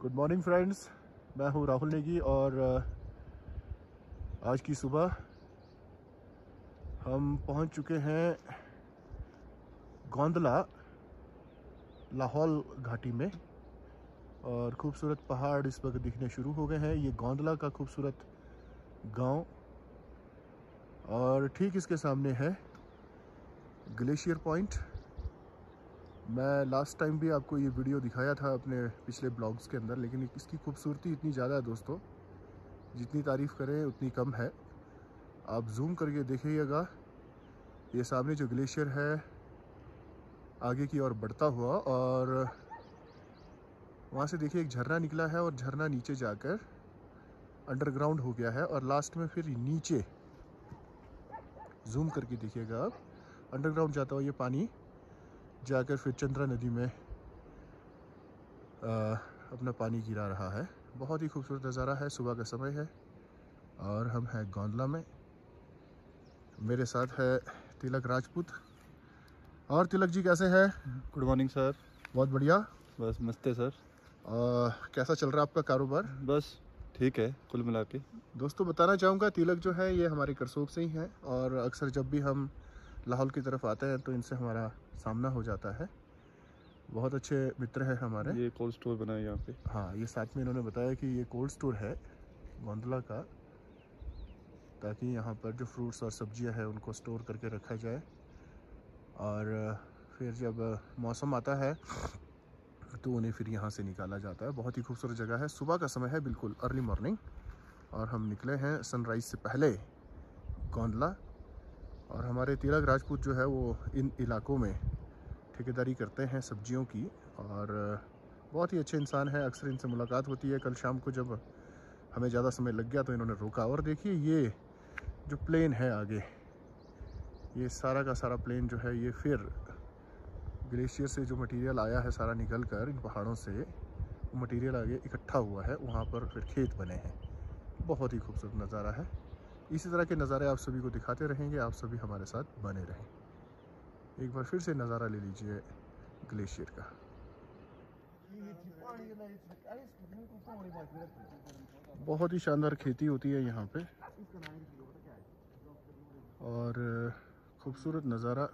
Good morning friends मैं हूँ राहुल नेगी और आज की सुबह हम पहुँच चुके हैं गोंदला, लाहौल घाटी में। और खूबसूरत पहाड़ इस वक्त दिखने शुरू हो गए हैं। ये गोंदला का खूबसूरत गाँव। और ठीक इसके सामने है ग्लेशियर पॉइंट। मैं लास्ट टाइम भी आपको ये वीडियो दिखाया था अपने पिछले ब्लॉग्स के अंदर, लेकिन इसकी खूबसूरती इतनी ज़्यादा है दोस्तों। जितनी तारीफ़ करें, उतनी कम है। आप जूम करके देखिएगा, ये सामने जो ग्लेशियर है, आगे की ओर बढ़ता हुआ और वहाँ से देखिए एक झरना निकला है और झरना नीचे जाकर अंडरग्राउंड हो गया है और लास्ट में फिर नीचे जूम करके देखिएगा आप। अंडरग्राउंड जाता हुआ ये पानी जाकर फिर चंद्रा नदी में आ, अपना पानी गिरा रहा है। बहुत ही खूबसूरत नज़ारा है सुबह का समय है और हम हैं गोंदला में। मेरे साथ है तिलक राजपूत। और तिलक जी कैसे हैं? गुड मॉर्निंग सर बहुत बढ़िया। बस मस्त है सर आ, कैसा चल रहा है आपका कारोबार? बस ठीक है कुल मिला के। दोस्तों बताना चाहूँगा तिलक जो है ये हमारे करसोग से ही हैं और अक्सर जब भी हम लाहौल की तरफ़ आते हैं तो इनसे हमारा सामना हो जाता है। बहुत अच्छे मित्र हैं हमारे। ये कोल्ड स्टोर बना है यहाँ पे। हाँ ये साथ में इन्होंने बताया कि ये कोल्ड स्टोर है गोंदला का ताकि यहाँ पर जो फ्रूट्स और सब्ज़ियाँ हैं उनको स्टोर करके रखा जाए। और फिर जब मौसम आता है तो उन्हें फिर यहाँ से निकाला जाता है। बहुत ही खूबसूरत जगह है। सुबह का समय है बिल्कुल अर्ली मॉर्निंग और हम निकले हैं सनराइज़ से पहले गोंदला। और हमारे तिलक राजपूत जो है वो इन इलाकों में ठेकेदारी करते हैं सब्जियों की और बहुत ही अच्छे इंसान हैं। अक्सर इनसे मुलाकात होती है। कल शाम को जब हमें ज़्यादा समय लग गया तो इन्होंने रोका। और देखिए, ये जो प्लेन है आगे, ये सारा का सारा प्लेन जो है, ये फिर ग्लेशियर से जो मटेरियल आया है सारा निकल कर इन पहाड़ों से मटेरियल आगे इकट्ठा हुआ है। वहाँ पर फिर खेत बने हैं। बहुत ही खूबसूरत नज़ारा है। इसी तरह के नज़ारे आप सभी को दिखाते रहेंगे, आप सभी हमारे साथ बने रहें। एक बार फिर से नज़ारा ले लीजिए ग्लेशियर का। बहुत ही शानदार खेती होती है यहाँ पे। और खूबसूरत नज़ारा।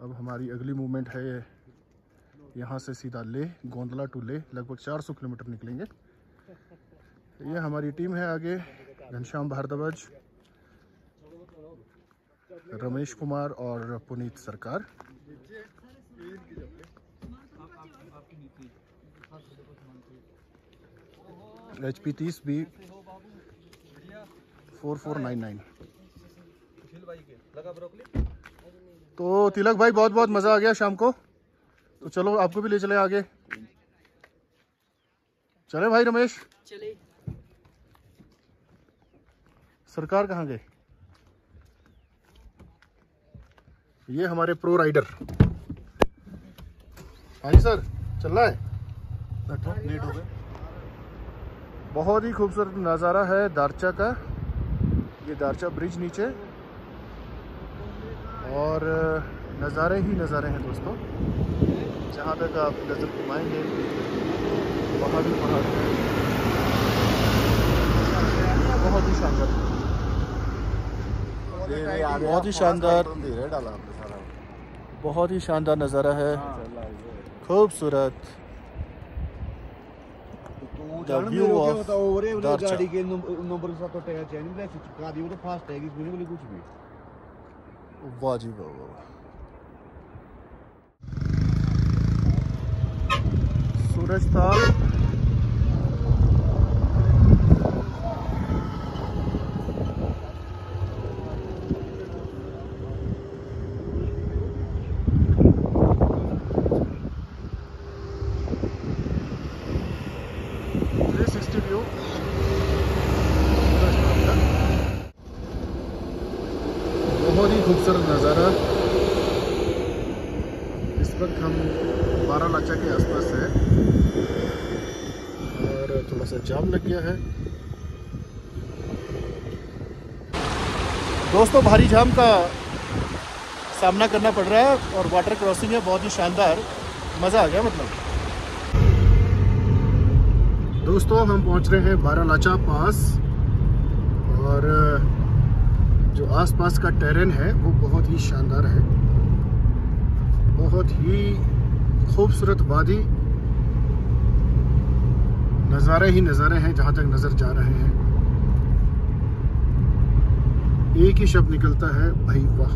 अब हमारी अगली मूवमेंट है यहाँ से सीधा ले, गोंदला टू ले, लगभग 400 किलोमीटर निकलेंगे। ये हमारी टीम है आगे। घनश्याम भारद्वाज, रमेश कुमार और पुनीत सरकार। एच पी तीस B four four nine nine तो तिलक भाई, बहुत बहुत मज़ा आ गया शाम को। तो चलो, आपको भी ले चले आगे। चले भाई रमेश। चले। सरकार कहाँ गए ये हमारे प्रो राइडर हाँ जी सर, चल रहा है? लेट हो गए। बहुत ही खूबसूरत नज़ारा है दारचा का। ये दारचा ब्रिज नीचे। और, नज़ारे ही नज़ारे हैं दोस्तों। जहाँ तक आप नज़र घुमाएँगे वहाँ भी पहाड़ है बहुत ही शानदार। बहुत ही शानदार। बहुत ही शानदार नज़ारा है। खूबसूरत। view of Darcha. गाड़ी के नंबर के साथ तो टैग चेंज नहीं चिपका दी वो तो फास्ट टैग इसमें नहीं कुछ भी। वाह जी वाह वाह वाह। सूरज ताल थ्री सिक्सटी व्यू बहुत ही खूबसूरत नज़ारा इस वक्त हम बारह लाचा के आसपास है और थोड़ा सा जाम लग गया है। दोस्तों, भारी जाम का सामना करना पड़ रहा है और वाटर क्रॉसिंग है, बहुत ही शानदार। मज़ा आ गया मतलब। दोस्तों, हम पहुँच रहे हैं बारालाचा पास और जो आसपास का टेरेन है, वो बहुत ही शानदार है। बहुत ही खूबसूरत वादी नज़ारे ही नज़ारे हैं जहाँ तक नज़र जा रहे हैं। एक ही शब्द निकलता है, भाई वाह।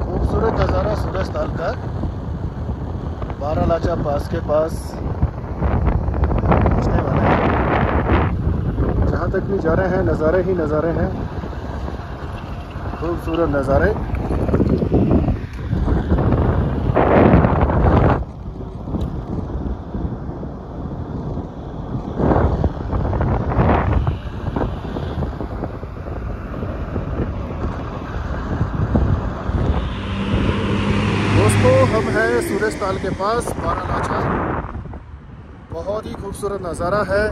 खूबसूरत नज़ारा सूरज ताल का। बारालाचा पास के पास। पहुँचने वाले हैं। जहाँ तक भी जा रहे हैं, नज़ारे ही नज़ारे हैं। खूबसूरत नज़ारे। दोस्तों हम हैं सूरज ताल के पास बारालाचा बहुत ही खूबसूरत नज़ारा है।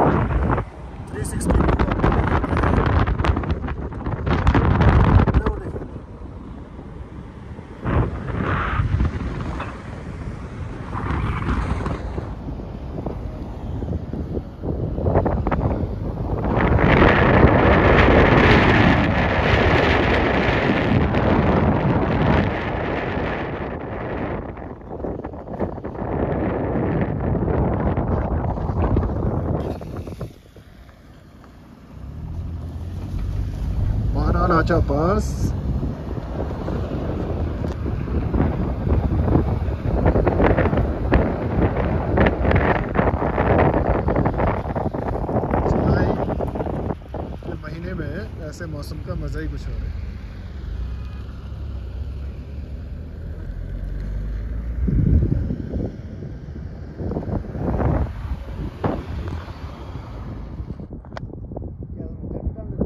360 व्यू आपको देखिए। बारालाचा पास। जुलाई के महीने में ऐसे मौसम का मज़ा ही कुछ हो रहा है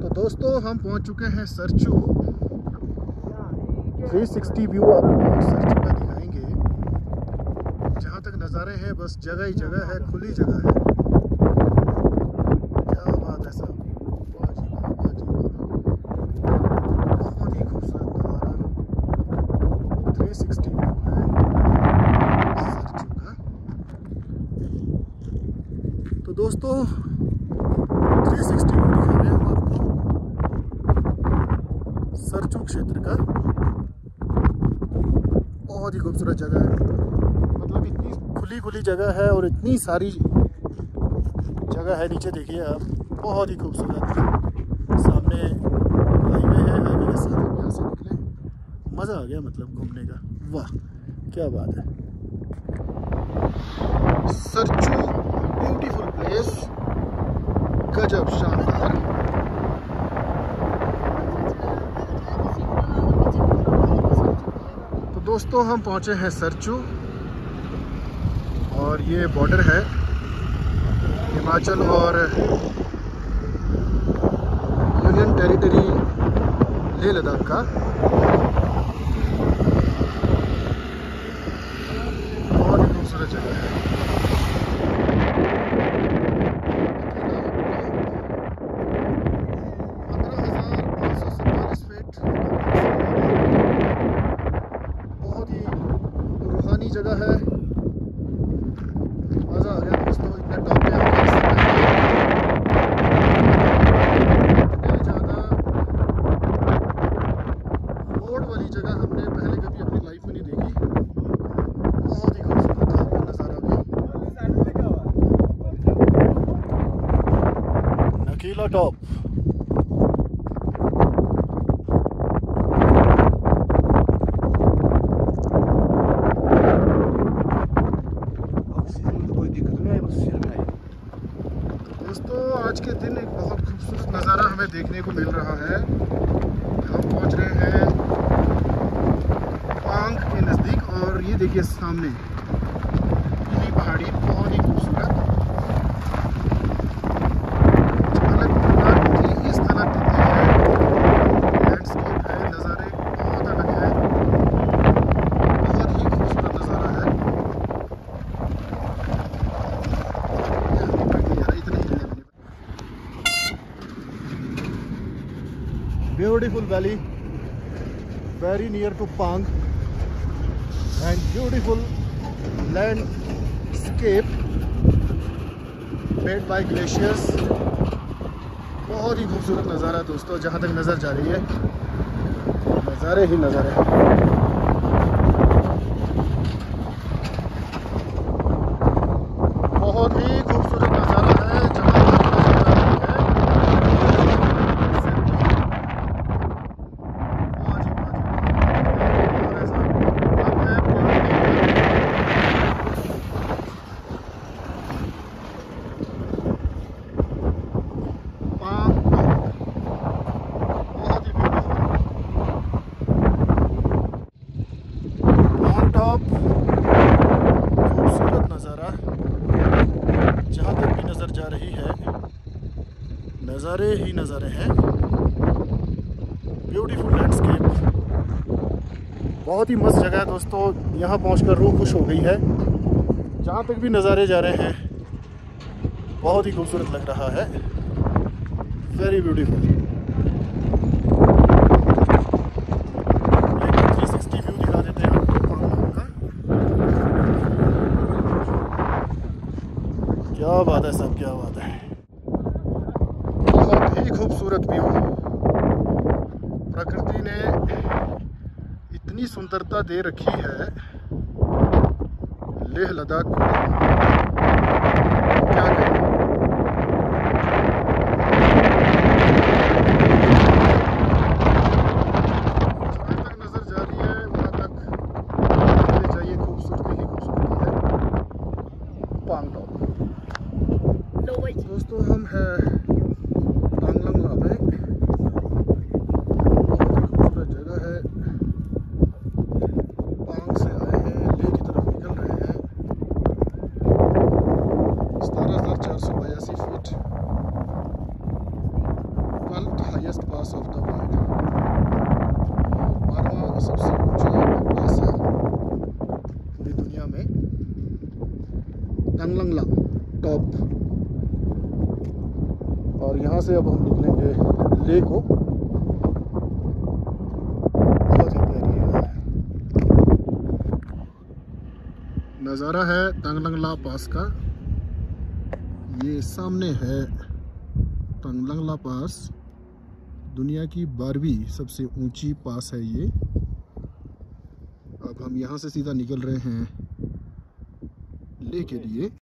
तो दोस्तों हम पहुँच चुके हैं सरचू। 360 व्यू आपको सरचू का दिखाएँगे। जहाँ तक नज़ारे हैं, बस जगह ही जगह है, खुली जगह है क्या बात है साहब वाह जी वाह, वाह जी वाह। बहुत ही खूबसूरत नज़ारा 360 व्यू है सरचू का तो दोस्तों 360 व्यू दिखा रहे हैं हम आपको सरचू क्षेत्र का बहुत ही खूबसूरत जगह है। मतलब इतनी खुली खुली जगह है और इतनी सारी जगह है, नीचे देखिए आप। बहुत ही खूबसूरत। सामने हाईवे है, हाईवे के साथ यहाँ से निकले। मज़ा आ गया मतलब घूमने का। वाह, क्या बात है। सरचू ब्यूटीफुल प्लेस, गजब शानदार। दोस्तों, हम पहुँचे हैं सरचू, और ये बॉर्डर है, हिमाचल और यूनियन टेरिटरी लेह लद्दाख का। बहुत ही खूबसूरत जगह है पंद्रह हज़ार पाँच सौ सैंतालीस फीट बहुत ही रूहानी जगह है मज़ा आ गया दोस्तों इतने टॉप पे आके इससे पहले इतने ज़्यादा रोड वाली जगह हमने पहले कभी अपनी लाइफ में नहीं देखी बहुत ही खूबसूरत था वो नज़ारा भी नकीला टॉप ऑक्सीजन में तो कोई दिक्कत नहीं आई बस सिर में आई दोस्तों, आज के दिन एक बहुत खूबसूरत नज़ारा हमें देखने को मिल रहा है। हम पहुँच रहे हैं पांग के नज़दीक और ये देखिए सामने पहाड़ी बहुत ही खूबसूरत झलक की इस झलक दिखती है लैंडस्केप है नज़ारे बहुत अलग है बहुत ही खूबसूरत नज़ारा है यार इतने हिलने में beautiful valley. Very near to Pang. And beautiful landscape made by glaciers बहुत ही खूबसूरत नज़ारा दोस्तों, जहाँ तक नज़र जा रही है। नज़ारे ही नज़ारे बहुत ही खूबसूरत नज़ारा है जहाँ तक नज़र जा रही है वाह जी, वाह जी, वाह। और ऐसा अब है पूरा पाम टॉप बहुत ही ब्यूटीफुल पाम टॉप खूबसूरत नज़ारा जहाँ तक भी नज़र जा रही है। नज़ारे ही नज़ारे हैं। ब्यूटीफुल लैंडस्केप बहुत ही मस्त जगह है दोस्तों। यहाँ पहुँचकर रूह खुश हो गई है। जहाँ तक भी नज़ारे जा रहे हैं, बहुत ही खूबसूरत लग रहा है। Very beautiful three sixty view दिखा देते हैं आपको पांगलोंग का क्या बात है, सब क्या बात है। बहुत ही खूबसूरत व्यू। प्रकृति ने इतनी सुंदरता दे रखी है, लेह लद्दाख को क्या कहें जहाँ तक नज़र जा रही है वहाँ तक देखते जाइए खूबसूरती ही खूबसूरती है पांग टॉप दोस्तों हम हैं टांगलंग ला में बहुत ही खूबसूरत जगह है पांग से आए हैं लेह की तरफ़ निकल रहे हैं सतारह हज़ार चार सौ बयासी feet twelfth highest pass of the world बारहवा सबसे ऊँचा पास है पूरी दुनिया में तंगलंगला टॉप और यहाँ से अब हम निकलेंगे ले को। बहुत ही प्यारी है। नज़ारा है तंगलंगला पास का। ये सामने है तंगलंगला पास। दुनिया की बारहवीं सबसे ऊँची पास है ये। अब हम यहाँ से सीधा निकल रहे हैं ले के लिए।